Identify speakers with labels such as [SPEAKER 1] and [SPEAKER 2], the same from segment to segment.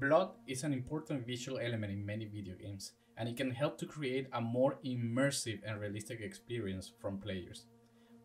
[SPEAKER 1] Blood is an important visual element in many video games, and it can help to create a more immersive and realistic experience from players.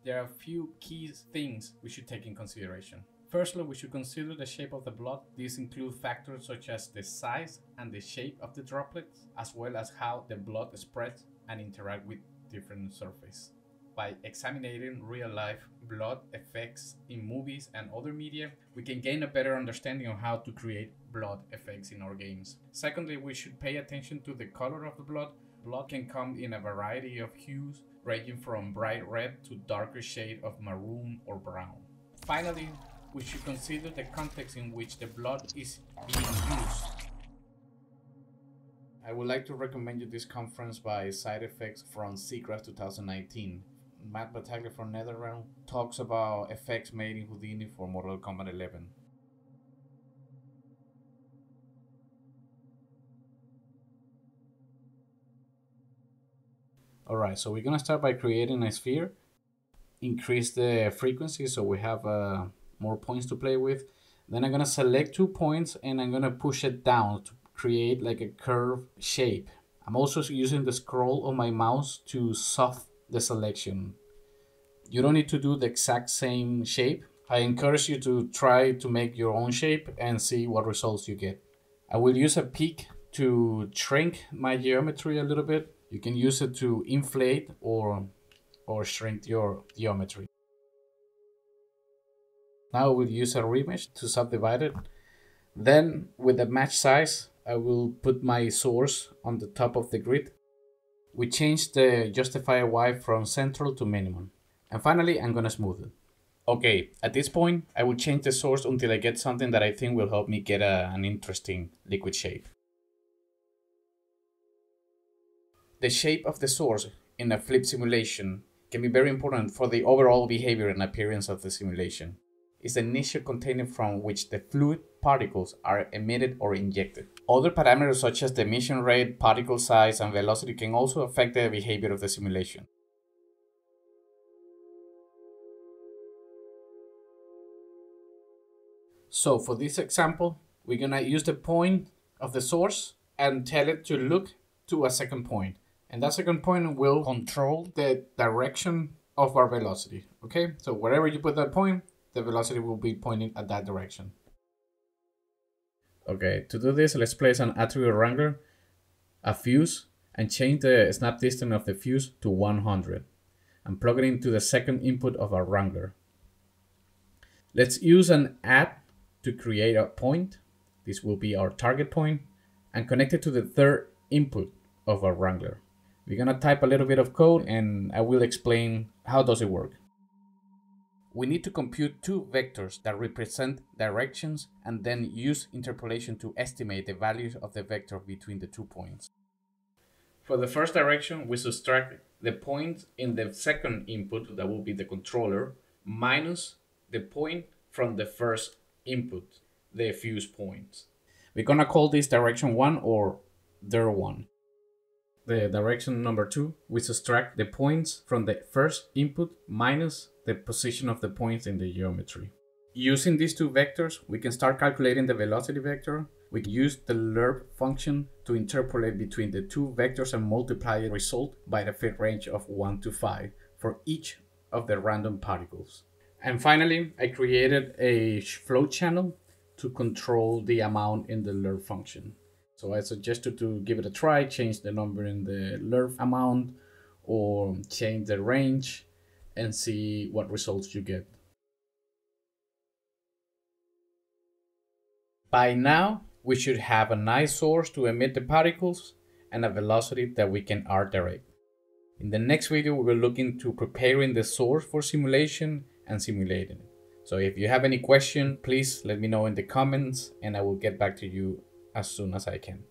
[SPEAKER 1] There are a few key things we should take in consideration. Firstly, we should consider the shape of the blood. These include factors such as the size and the shape of the droplets, as well as how the blood spreads and interact with different surfaces by examining real life blood effects in movies and other media, we can gain a better understanding of how to create blood effects in our games. Secondly, we should pay attention to the color of the blood. Blood can come in a variety of hues, ranging from bright red to darker shade of maroon or brown. Finally, we should consider the context in which the blood is being used. I would like to recommend you this conference by SideFX from SIGGRAPH 2019. Matt Battaglia from NetherRealm talks about effects made in Houdini for Mortal Kombat 11. Alright, so we're gonna start by creating a sphere, increase the frequency so we have uh, more points to play with. Then I'm gonna select two points and I'm gonna push it down to create like a curve shape. I'm also using the scroll of my mouse to soft the selection. You don't need to do the exact same shape. I encourage you to try to make your own shape and see what results you get. I will use a peak to shrink my geometry a little bit. You can use it to inflate or, or shrink your geometry. Now we'll use a remesh to subdivide it. Then with the match size, I will put my source on the top of the grid we change the justifier Y from central to minimum. And finally, I'm gonna smooth it. Okay, at this point, I will change the source until I get something that I think will help me get a, an interesting liquid shape. The shape of the source in a flip simulation can be very important for the overall behavior and appearance of the simulation is the initial container from which the fluid particles are emitted or injected. Other parameters such as the emission rate, particle size, and velocity can also affect the behavior of the simulation. So for this example, we're gonna use the point of the source and tell it to look to a second point. And that second point will control the direction of our velocity. Okay, so wherever you put that point, the velocity will be pointing at that direction. Okay, to do this, let's place an attribute wrangler, a fuse, and change the snap distance of the fuse to 100 and plug it into the second input of our wrangler. Let's use an add to create a point. This will be our target point and connect it to the third input of our wrangler. We're gonna type a little bit of code and I will explain how does it work we need to compute two vectors that represent directions and then use interpolation to estimate the values of the vector between the two points. For the first direction, we subtract the point in the second input, that will be the controller, minus the point from the first input, the fuse point. We're gonna call this direction 1 or dir1. The direction number 2, we subtract the points from the first input minus the position of the points in the geometry. Using these two vectors, we can start calculating the velocity vector. We can use the lerp function to interpolate between the two vectors and multiply the result by the fit range of 1 to 5 for each of the random particles. And finally, I created a float channel to control the amount in the lerp function. So I suggest you to give it a try, change the number in the lerp amount or change the range and see what results you get. By now, we should have a nice source to emit the particles and a velocity that we can art direct. In the next video, we will look into preparing the source for simulation and simulating it. So if you have any question, please let me know in the comments and I will get back to you as soon as I can.